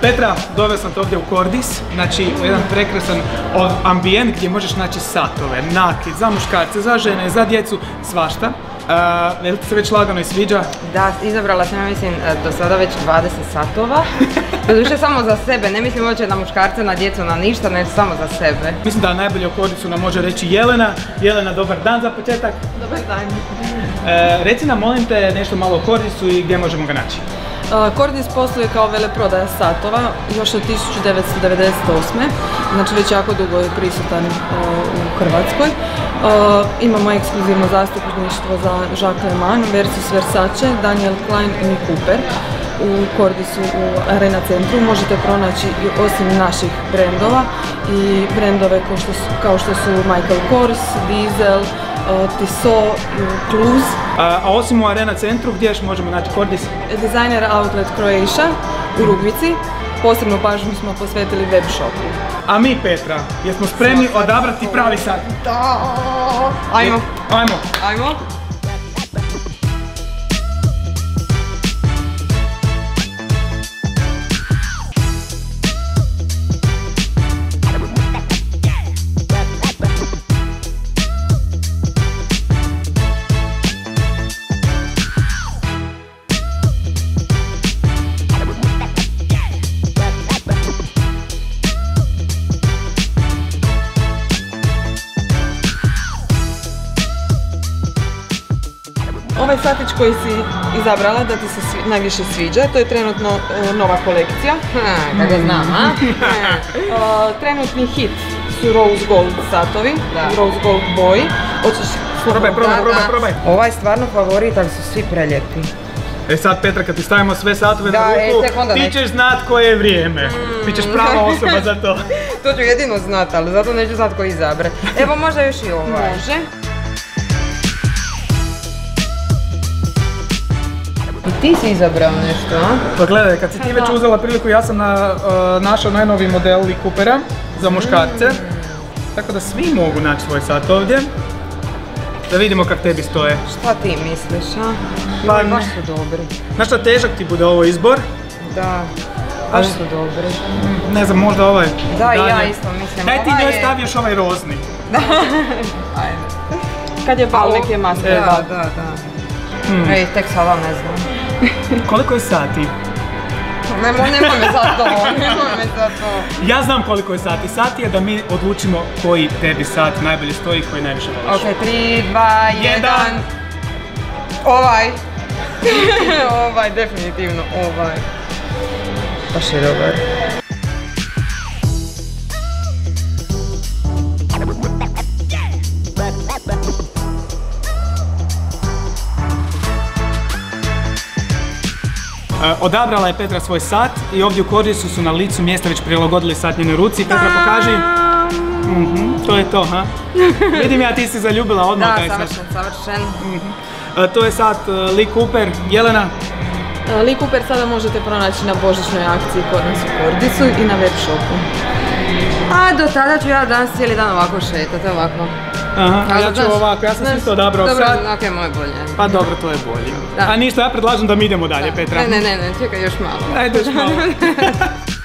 Petra, doveo sam te ovdje u Kordis, znači u jedan prekrasan ambijent gdje možeš naći satove, nakit, za muškarce, za žene, za djecu, svašta. Uh, jel ti se već lagano i sviđa? Da, izabrala sam, ja mislim, e, do sada već 20 satova. Doduše samo za sebe, ne mislim uopće na muškarce, na djecu, na ništa, ne samo za sebe. Mislim da najbolje o Kordisu nam može reći Jelena. Jelena, dobar dan za početak. Dobar dan. E, reci nam, molim te, nešto malo o Kordisu i gdje možemo ga naći. Kordis posluje kao veleprodaja satova još od 1998. Znači već jako dugo je prisutan uh, u Hrvatskoj. Imamo ekskluzivno zastupništvo za Jacques Le Mans versus Versace, Daniel Klein i Cooper. U Kordisu u Arena centru možete pronaći i osim naših brendova i brendove kao što su, Michael Kors, Diesel, Tissot, Cluse. A, a osim u Arena centru, gdje još možemo naći Kordis? Designer Outlet Croatia u Rugvici. Posebnu pažnju smo posvetili web shopu. A mi, Petra, jesmo spremni odabrati pravi sat? Ajmo, Ajmo. ajmo. Ovaj satić koji si izabrala da ti se svi- najviše sviđa, to je trenutno e, nova kolekcija. Ha, kako znam, a? E, trenutni hit su Rose Gold satovi, Da. Rose Gold boji. Hoćeš Probaj, probaj, Da, probaj, da. probaj. Ovaj je stvarno favorit, ali su svi preljepi. E sad, Petra, kad ti stavimo sve satove Da, na e, ruku, ti ćeš znat koje je vrijeme. Ti ćeš prava osoba za to. To ću jedino znat, ali zato neću znat ko izabre. Evo možda još i ovaj. Može. I ti si izabrao nešto, a? Pa gledaj, kad si ti već uzela priliku, ja sam na, uh, našao najnoviji model Lee Coopera za muškarce. Tako da svi mogu naći svoj sat ovdje. Da vidimo kak tebi stoje. Šta ti misliš, a? Pa Joj, baš su dobri. Znaš šta težak ti bude ovo izbor? Da, baš su dobri. Ne znam, možda ovaj. Da, i ja isto mislim. Daj ti ovaj njoj je- stavi još ovaj rozni. Kad je bal neke maske. E, Da, da, da. Hmm. Ej, tek sada ne znam. Koliko je sati? Nemoj, nemoj me za to, nemoj me za to. Ja znam koliko je sati. Sati je da mi odlučimo koji tebi sat najbolje stoji i koji najviše voliš. Ok, 3, 2, 1. Jedan. Ovaj. ovaj, definitivno ovaj. Baš je dobar. Odabrala je Petra svoj sat i ovdje u Kordisu su na licu mjesta već prilagodili sat njenoj ruci. Petra pokaži. Mhm, to je to, ha? Vidim ja, ti si zaljubila odmah Da, taj sat. savršen, savršen. E, To je sat e, Lee Cooper. Jelena, Lee Cooper sada možete pronaći na božićnoj akciji kod nas u Kordisu i na web shopu. A do tada ću ja danas cijeli dan ovako šetati, ovako. Aha, a ja ću znaš- ovako, ja sam znaš, isto odabrao Dobro, sat. ok, moj bolje. Pa dobro, to je bolje. Da. A ništa, ja predlažem da mi idemo dalje, Petra. Ne, ne, ne, ne, čekaj još malo. Ajde još malo.